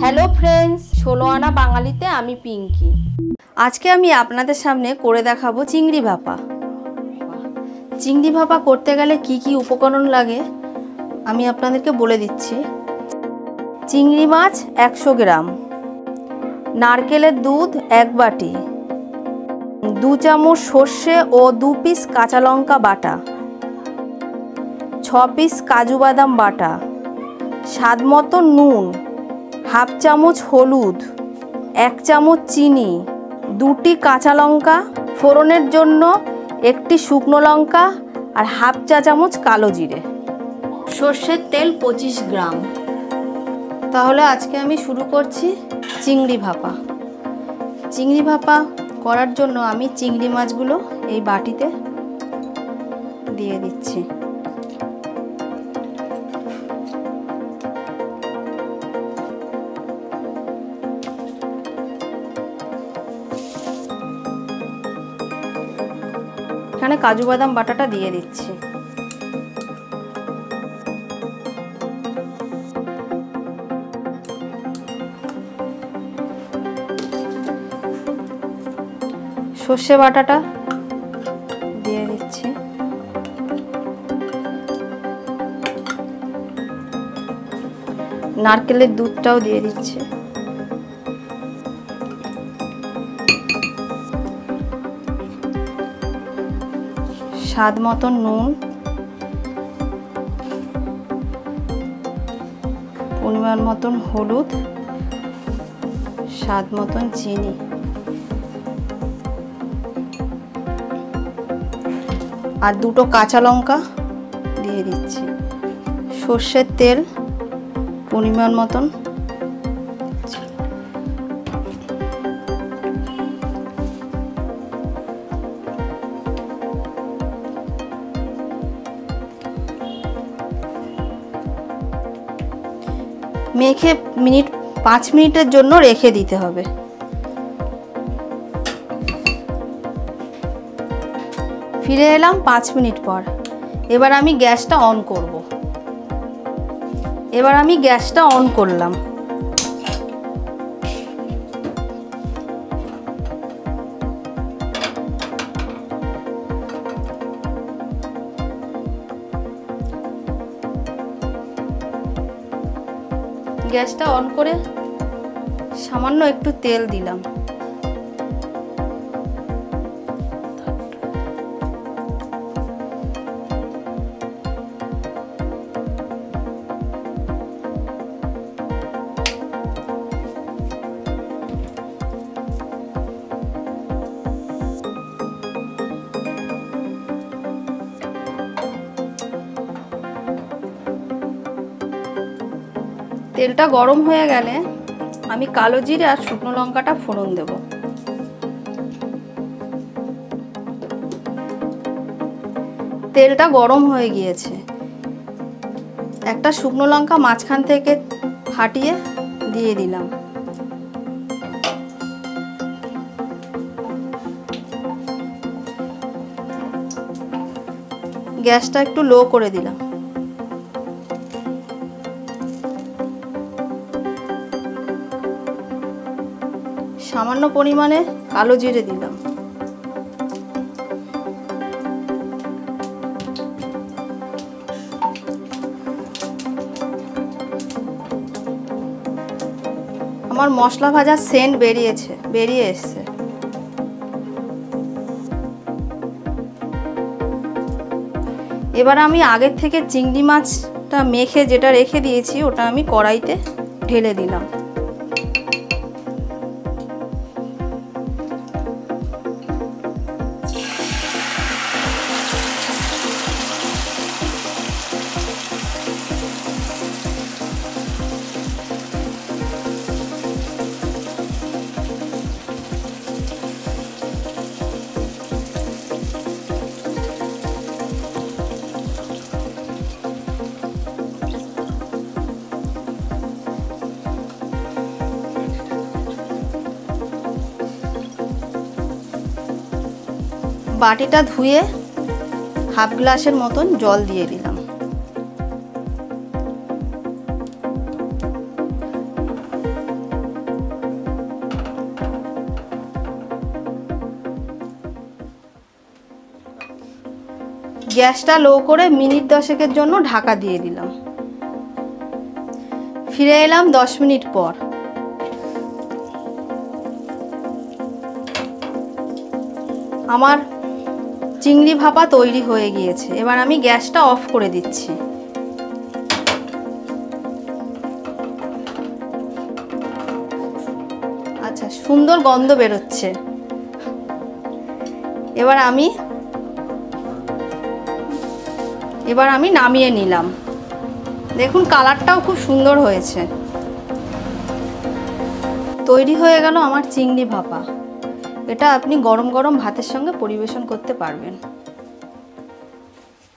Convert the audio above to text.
Hello friends ষোলো আনা বাঙালিতে আমি পিঙ্কি। আজকে আমি আপনাদের সামনে করে দেখাবো চিংড়ি ভাপা। চিংড়ি ভাপা করতে গেলে কি কি উপকরণ লাগে, আমি আপনাদেরকে বলে দিচ্ছি। চিংড়ি মাছ একশো গ্রাম। নারকেলের দুধ এক বাটি। দু চামচ সর্ষে ও দু পিস কাঁচা লঙ্কা বাটা। ছ পিস কাজু বাদাম বাটা স্বাদ মতো নুন হাফ চামচ হলুদ এক চামচ চিনি দুটি কাঁচা লঙ্কা ফোড়নের জন্য একটি শুকনো লঙ্কা আর হাফ চা চামচ কালো জিরে। সর্ষের তেল পঁচিশ গ্রাম। তাহলে আজকে আমি শুরু করছি চিংড়ি ভাপা। চিংড়ি ভাপা করার জন্য আমি চিংড়ি মাছগুলো এই বাটিতে দিয়ে দিচ্ছি। এখানে কাজু বাদাম বাটাটা দিয়ে দিচ্ছি। সর্ষে বাটাটা দিয়ে দিচ্ছি। নারকেলের দুধটাও দিয়ে দিচ্ছি। স্বাদ মতন নুন, পরিমাণ মতন হলুদ, স্বাদ মতন চিনি। আর দুটো কাঁচা লঙ্কা দিয়ে দিচ্ছি। সর্ষের তেল পরিমাণ মতন মেখে মিনিট পাঁচ মিনিটের জন্য রেখে দিতে হবে। ফিরে এলাম পাঁচ মিনিট পর। এবার আমি গ্যাসটা অন করব। এবার আমি গ্যাসটা অন করলাম। গ্যাসটা অন করে সামান্য একটু তেল দিলাম। তেলটা গরম হয়ে গেলে আমি কালো জিরে আর শুকনো লঙ্কাটা ফোড়ন দেব। তেলটা গরম হয়ে গিয়েছে। একটা শুকনো লঙ্কা মাঝখান থেকে ফাটিয়ে দিয়ে দিলাম। গ্যাসটা একটু লো করে দিলাম। সামান্য পরিমাণে কালো জিরে দিলাম। আমার মশলা ভাজার সেন্ট বেরিয়েছে, বেরিয়ে এসছে। এবার আমি আগের থেকে চিংড়ি মাছটা মেখে যেটা রেখে দিয়েছি, ওটা আমি কড়াইতে ঢেলে দিলাম। বাটিটা ধুয়ে হাফ গ্লাসের মতন জল দিয়ে দিলাম। গ্যাসটা লো করে মিনিট দশেকের জন্য ঢাকা দিয়ে দিলাম। ফিরে এলাম দশ মিনিট পর। আমার চিংড়ি ভাপা তৈরি হয়ে গিয়েছে। এবার আমি গ্যাসটা অফ করে দিচ্ছি। আচ্ছা সুন্দর গন্ধ বেরোচ্ছে। এবার আমি এবার আমি নামিয়ে নিলাম। দেখুন, কালারটাও খুব সুন্দর হয়েছে। তৈরি হয়ে গেল আমার চিংড়ি ভাপা। এটা আপনি গরম গরম ভাতের সঙ্গে পরিবেশন করতে পারবেন।